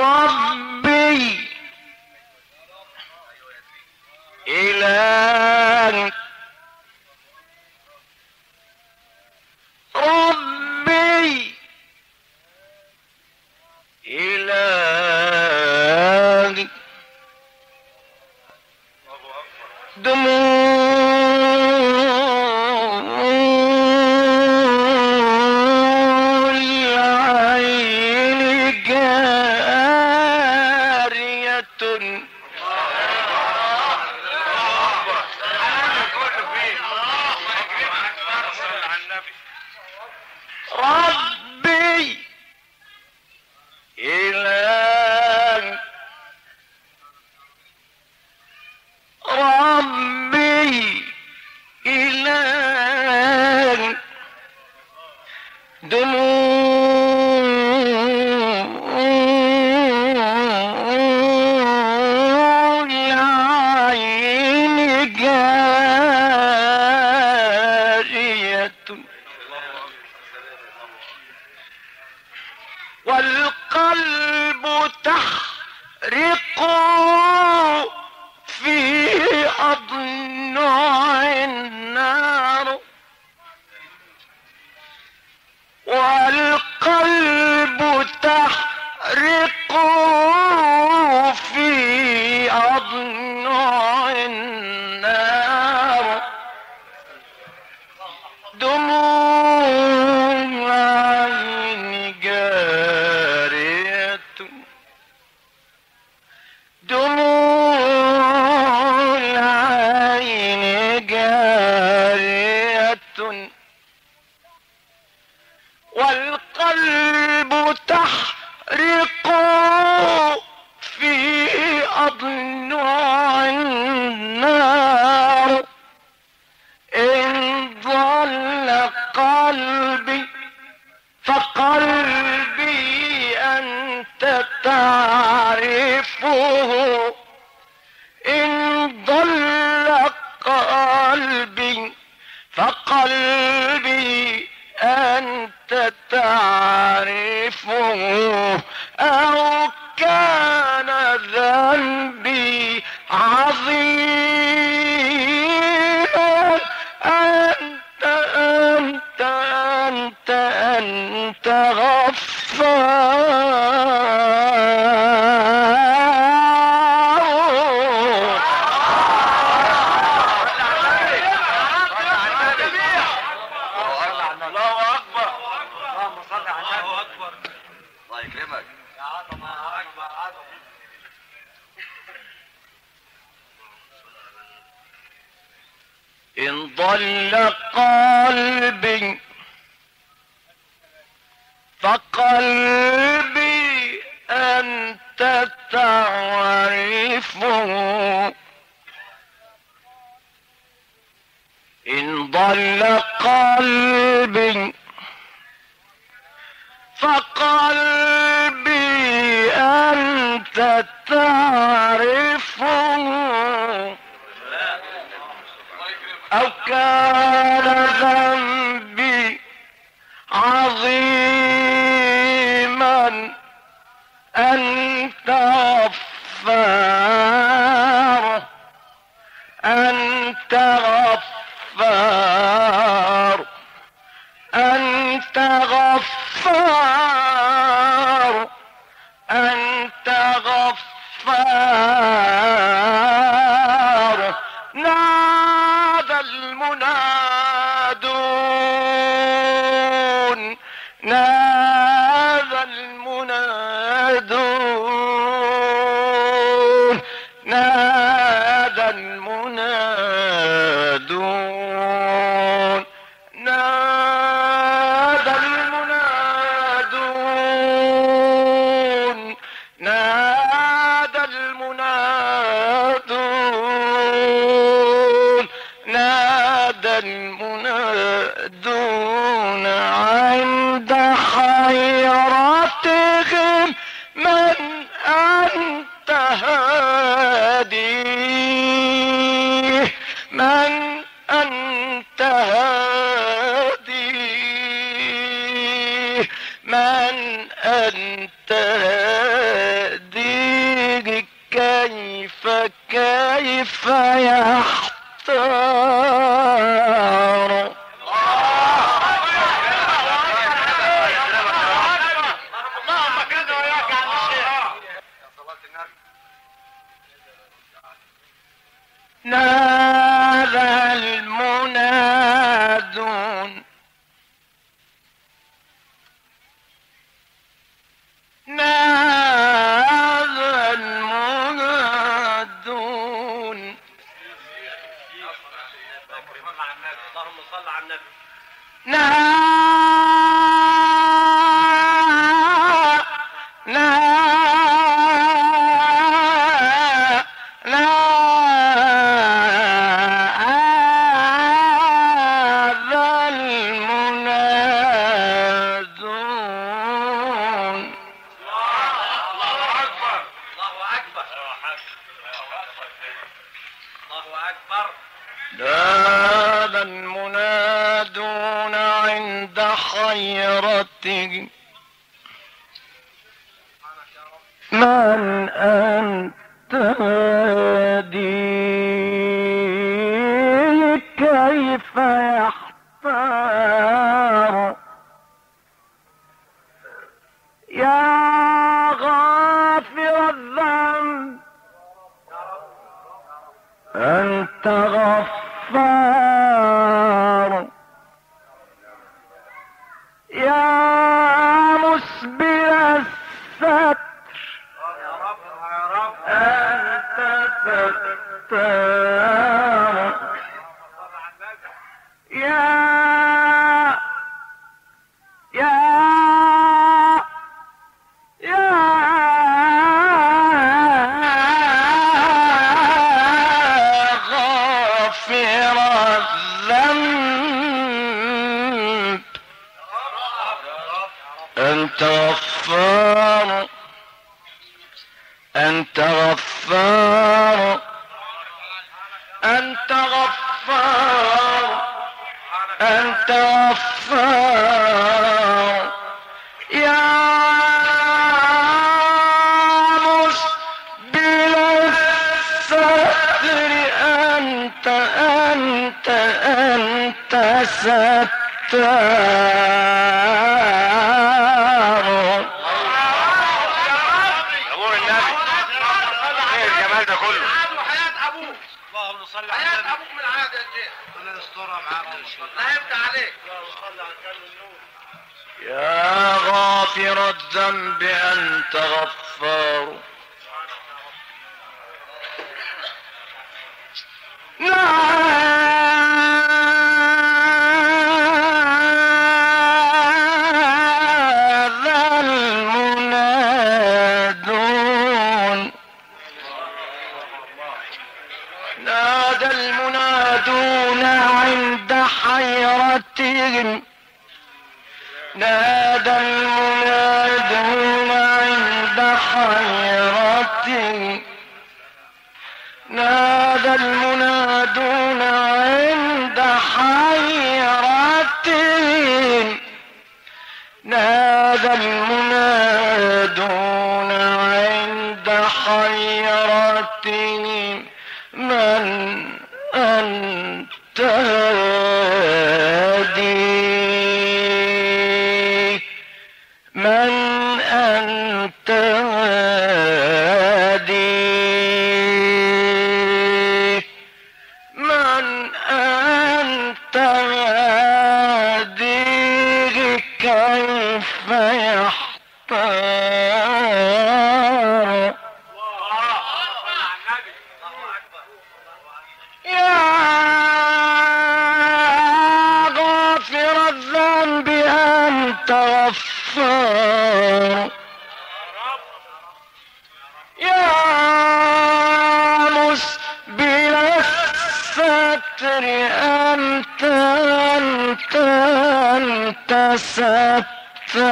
ربي إلى ربي إلى دموع دموع العين جارية. والقلب تحرقه تعرفه أو كان ذنبي عظيم. إن ضل قلبي فقلبي أنت تعرفه. إن ضل قلبي فقلبي أنت تعرفه. نادى المنادون. نادى المنادون. نادى المنادون. نادى المنادون. يا غافر الذنب. أنت غافر أنت غفار أنت غفار. أنت غفار. يا مسبل الستر أنت أنت أنت ستار. غافر الذنب أنت غفار هذا المنادون. نادى المنادون عند حيرتهم. نادى المنادون هذا المنادون كيف يحتار يا غافر الذنب أنت غفار يا مسبل الستر sattı.